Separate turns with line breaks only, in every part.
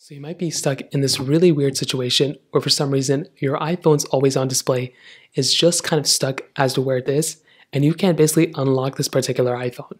So you might be stuck in this really weird situation where for some reason your iPhone's always on display is just kind of stuck as to where it is, and you can't basically unlock this particular iPhone.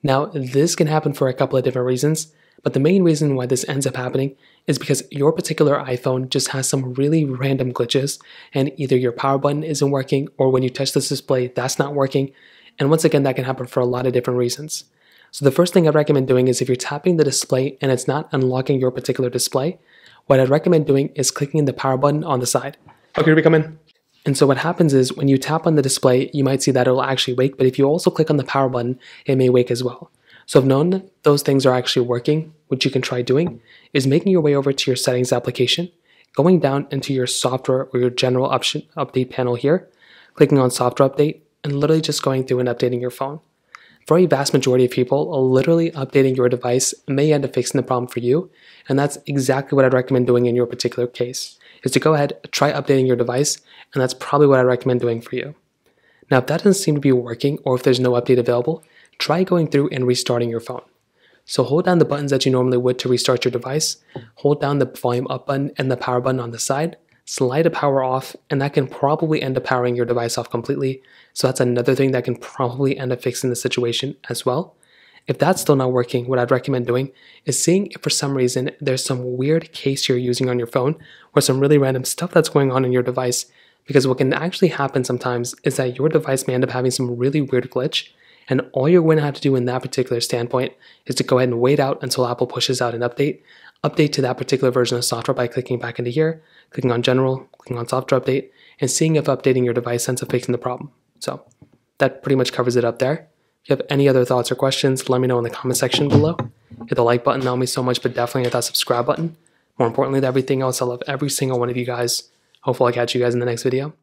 Now, this can happen for a couple of different reasons, but the main reason why this ends up happening is because your particular iPhone just has some really random glitches, and either your power button isn't working, or when you touch this display, that's not working. And once again, that can happen for a lot of different reasons. So the first thing I'd recommend doing is if you're tapping the display and it's not unlocking your particular display, what I'd recommend doing is clicking the power button on the side. Okay, here we come in. And so what happens is when you tap on the display, you might see that it'll actually wake, but if you also click on the power button, it may wake as well. So if none those things are actually working, what you can try doing is making your way over to your settings application, going down into your software or your general option update panel here, clicking on software update, and literally just going through and updating your phone. For a vast majority of people, literally updating your device may end up fixing the problem for you, and that's exactly what I'd recommend doing in your particular case, is to go ahead, try updating your device, and that's probably what I recommend doing for you. Now, if that doesn't seem to be working, or if there's no update available, try going through and restarting your phone. So hold down the buttons that you normally would to restart your device, hold down the volume up button and the power button on the side, slide the power off, and that can probably end up powering your device off completely. So that's another thing that can probably end up fixing the situation as well. If that's still not working, what I'd recommend doing is seeing if for some reason there's some weird case you're using on your phone or some really random stuff that's going on in your device. Because what can actually happen sometimes is that your device may end up having some really weird glitch. And all you're going to have to do in that particular standpoint is to go ahead and wait out until Apple pushes out an update update to that particular version of software by clicking back into here, clicking on general, clicking on software update, and seeing if updating your device ends up fixing the problem. So that pretty much covers it up there. If you have any other thoughts or questions, let me know in the comment section below. Hit the like button, will mean so much, but definitely hit that subscribe button. More importantly than everything else, I love every single one of you guys. Hopefully I'll catch you guys in the next video.